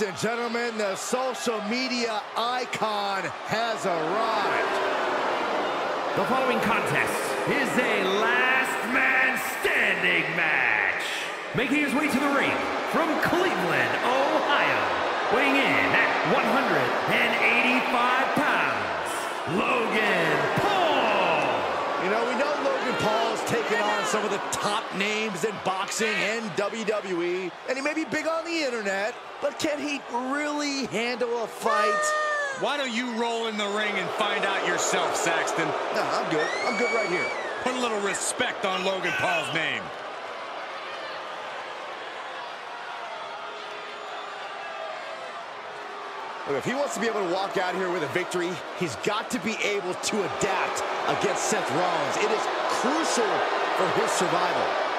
Ladies and gentlemen, the social media icon has arrived. The following contest is a last man standing match. Making his way to the ring from Cleveland, Ohio, weighing in at 185 pounds, Logan Paul. You know, we know Logan Paul's taken on some of the top names in boxing and WWE, and he may be big on the internet, but can he really handle a fight? Why don't you roll in the ring and find out yourself, Saxton? No, I'm good. I'm good right here. Put a little respect on Logan Paul's name. Look, if he wants to be able to walk out here with a victory, he's got to be able to adapt against Seth Rollins. It is crucial for his survival.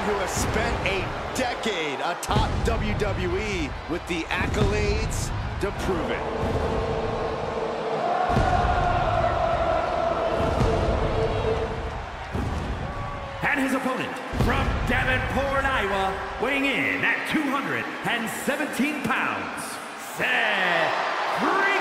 Man who has spent a decade atop WWE with the accolades to prove it. And his opponent from Davenport, Iowa, weighing in at 217 pounds, Seth freaking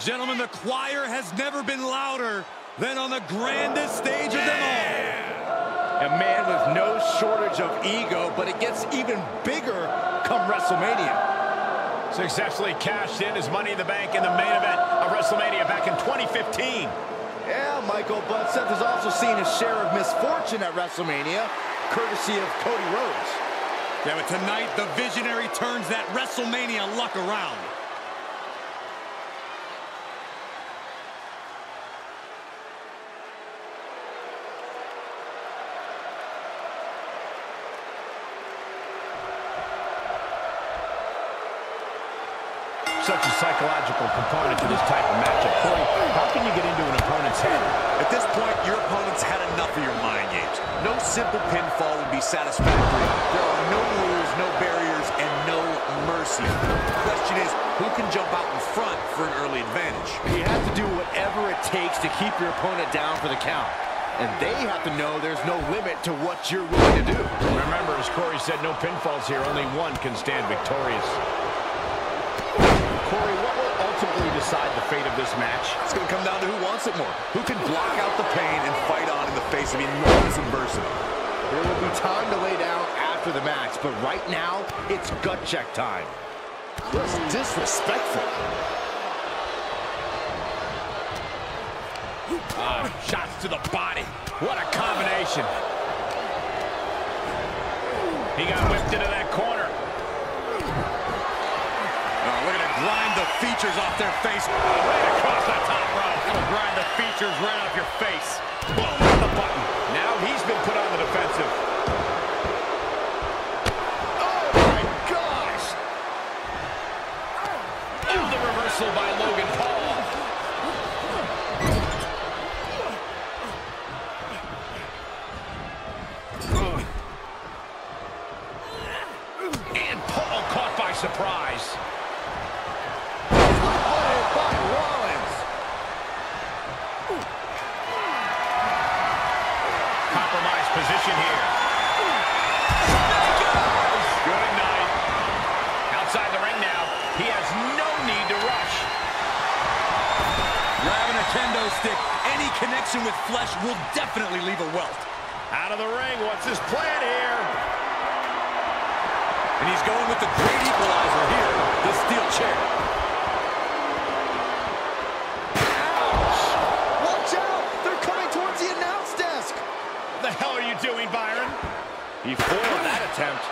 Gentlemen, the choir has never been louder than on the grandest stage of them all. A man with no shortage of ego, but it gets even bigger come WrestleMania. Successfully cashed in his Money in the Bank in the main event of WrestleMania back in 2015. Yeah, Michael, but Seth has also seen his share of misfortune at WrestleMania, courtesy of Cody Rhodes. Yeah, but tonight, the visionary turns that WrestleMania luck around. Such a psychological component to this type of matchup. Corey, how can you get into an opponent's head? At this point, your opponent's had enough of your mind games. No simple pinfall would be satisfactory. There are no rules, no barriers, and no mercy. The question is, who can jump out in front for an early advantage? You have to do whatever it takes to keep your opponent down for the count. And they have to know there's no limit to what you're willing to do. Remember, as Corey said, no pinfalls here. Only one can stand victorious. Corey, what will ultimately decide the fate of this match? It's going to come down to who wants it more. Who can block out the pain and fight on in the face of enormous adversity. There will be time to lay down after the match, but right now, it's gut check time. Just disrespectful. Ah, shots to the body. What a combination. He got whipped into that corner. Oh, look at it grind the features off their face. Right across the top rope. That'll grind the features right off your face. Boom, the button. Now he's been put on the defensive. Oh my gosh! Oh, the reversal by a kendo stick, any connection with flesh will definitely leave a welt. Out of the ring. What's his plan here? And he's going with the great equalizer here, the steel chair. Ouch! Watch out! They're coming towards the announce desk. What the hell are you doing, Byron? He foiled that attempt.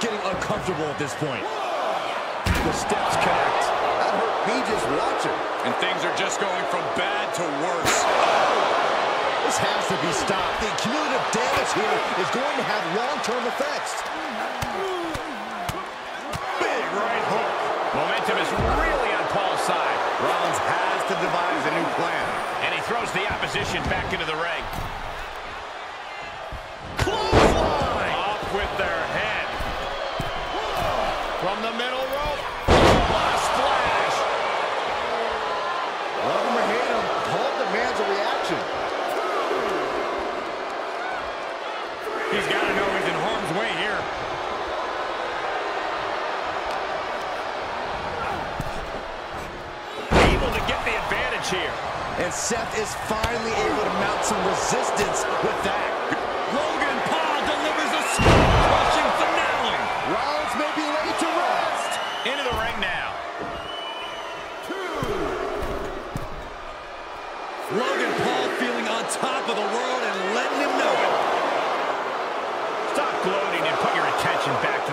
getting uncomfortable at this point. The steps connect. That hurt me just watching. And things are just going from bad to worse. This has to be stopped. The cumulative damage here is going to have long-term effects. Big right hook. Momentum is really on Paul's side. Rollins has to devise a new plan. And he throws the opposition back into the ring. Rope. What a splash. Love him or hate him, Paul demands a reaction. He's got to know he's in harm's way here. Able to get the advantage here. And Seth is finally able to mount some resistance with that.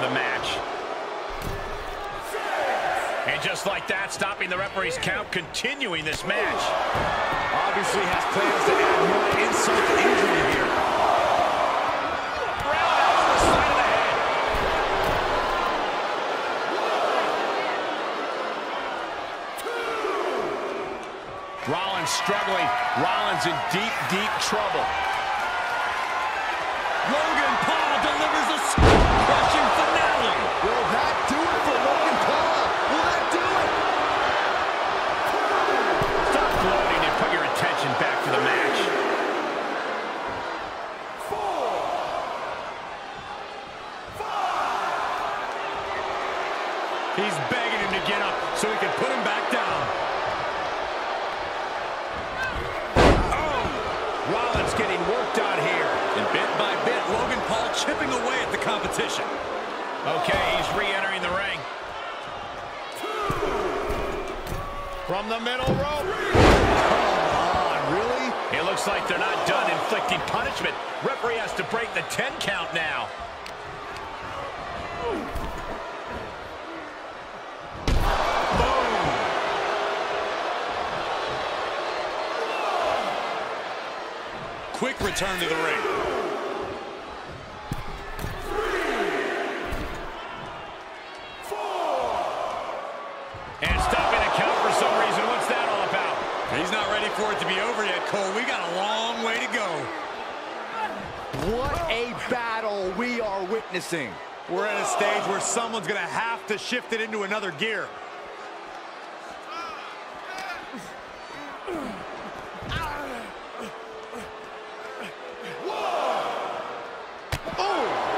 The match. And just like that, stopping the referee's count, continuing this match. Obviously has plans to add more insult to injury here. Rollins struggling. Rollins in deep, deep trouble. From the middle rope. Come On, really? It looks like they're not done inflicting punishment. Referee has to break the 10 count now. Quick return to the ring. Are. We're at a stage where someone's going to have to shift it into another gear.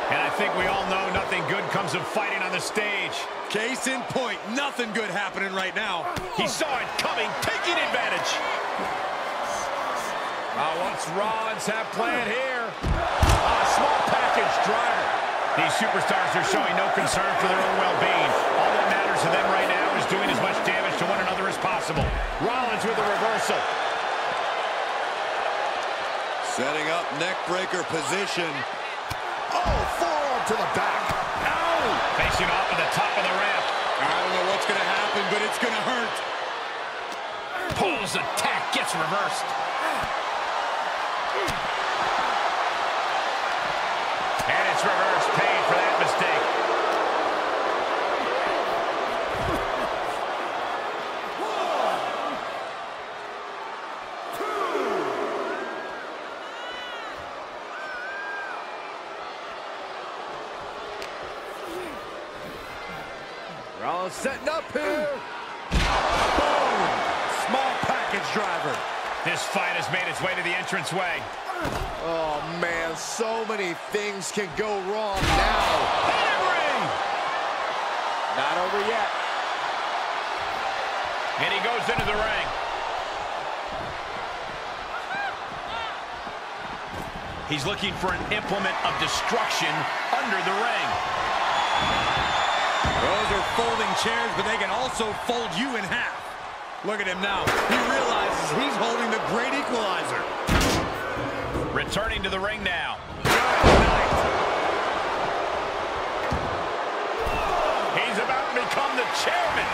And I think we all know nothing good comes of fighting on the stage. Case in point, nothing good happening right now. He saw it coming, taking advantage. Uh, what's Rollins have planned here? A small package driver. These superstars are showing no concern for their own well-being. All that matters to them right now is doing as much damage to one another as possible. Rollins with a reversal. Setting up neckbreaker position. Oh, forearm to the back. Ow! Facing off at the top of the ramp. I don't know what's going to happen, but it's going to hurt. Paul's attack gets reversed. And it's reversed, paid for that mistake. Rollins setting up here. Boom! Small package driver. This fight has made its way to the entranceway. Oh, man, so many things can go wrong now. Hammering! Not over yet. And he goes into the ring. He's looking for an implement of destruction under the ring. Those are folding chairs, but they can also fold you in half. Look at him now. He realizes he's holding the great equalizer. Returning to the ring now. He's about to become the chairman.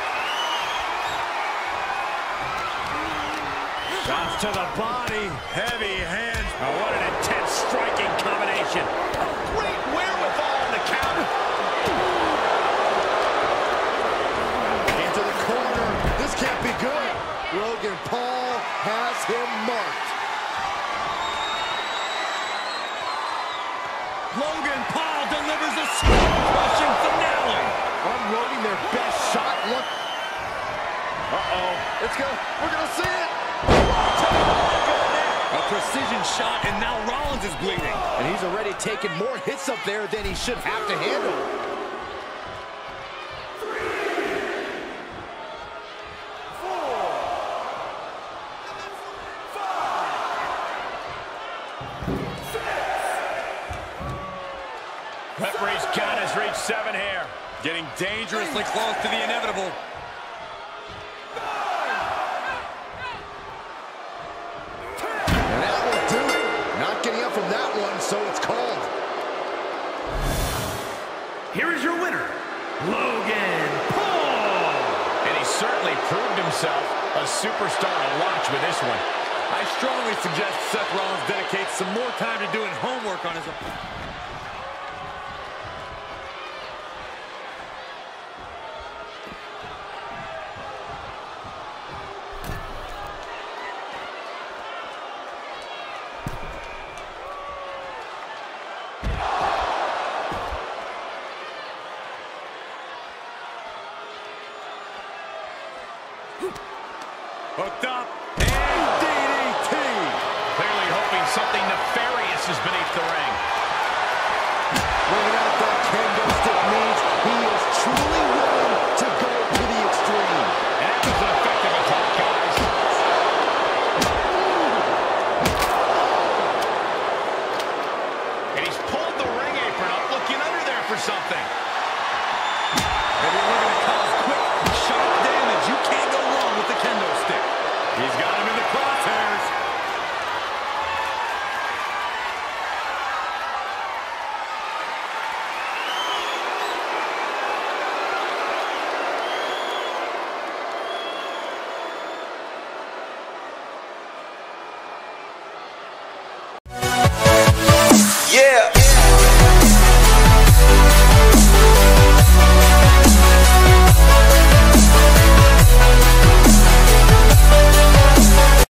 Shots to the body. Heavy hands. Oh, what an intense striking combination. A great wherewithal on the counter. Into the corner. This can't be good. Logan Paul has him marked. Logan Paul delivers a skull-crushing finale. Unloading their best shot. Look. Uh-oh. It's gonna, we're gonna see it. A precision shot, and now Rollins is bleeding. And he's already taken more hits up there than he should have to handle. Referee's count has reached seven here. Getting dangerously close to the inevitable. And that will do it. Not getting up from that one, so it's called. Here is your winner, Logan Paul. And he certainly proved himself a superstar to watch with this one. I strongly suggest Seth Rollins dedicates some more time to doing homework on his opponent.